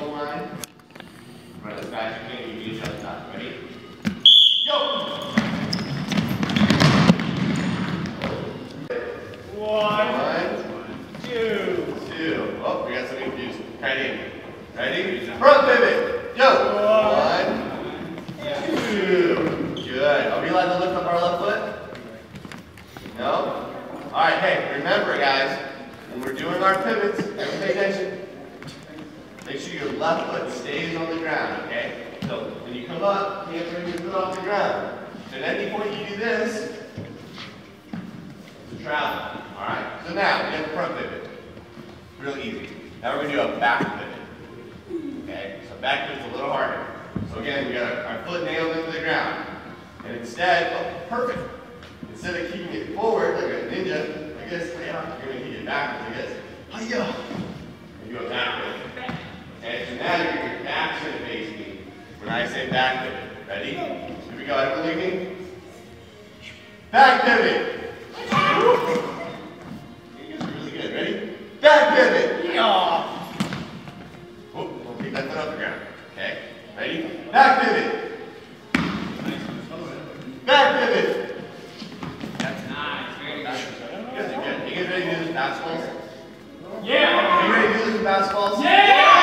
line. Run as fast as you can. You do each other's. Ready? Go! One, Two. two. Oh, we got some confused. Ready? Ready? Front pivot. Go. One, two. Good. Are we allowed to lift up our left foot? No? All right, hey, remember guys, when we're doing our pivots, pay attention. Make sure your left foot stays on the ground, okay? So when you come up, you can't bring your foot off the ground. At any point you do this, it's a travel. All right? So now, we have a front pivot. Real easy. Now we're to do a back pivot. Okay? So back pivot's a little harder. So again, we got our, foot nailed into the ground. And instead, oh, perfect. Instead of keeping it forward like a ninja, like this, you're to keep it backwards like this. Hiya! And you go backwards. Okay, so now you're, your back's going to face me. When I say back pivot. Ready? Here we go. Everyone leave me. Back pivot. You guys are really good. Ready? Back pivot. Yeah. Oh, keep that foot off the ground. Okay. Ready? Back pivot. Nice. Back pivot. That's nice. Very You guys are good. You guys ready to do this basketballs? Yeah. Are you ready to do this with basketballs? Yeah.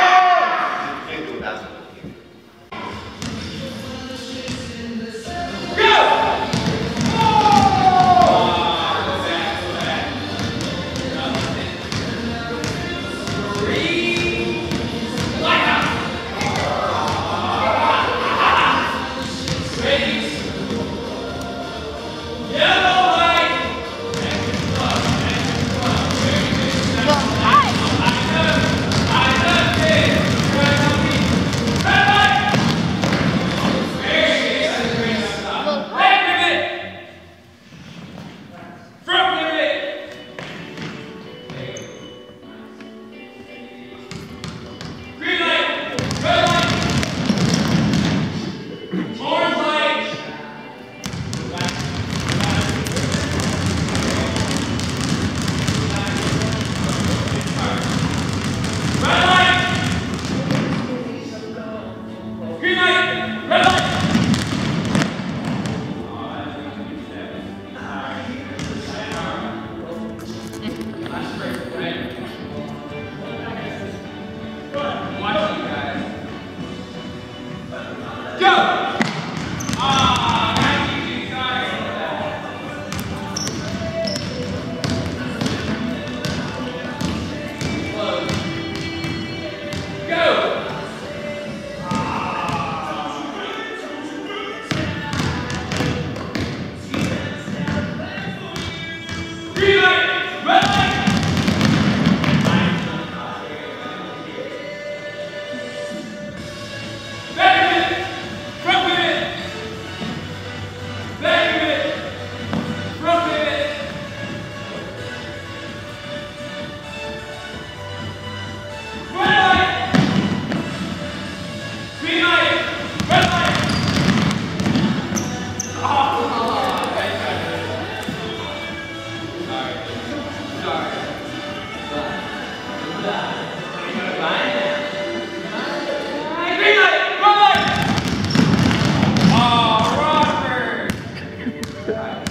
Yeah.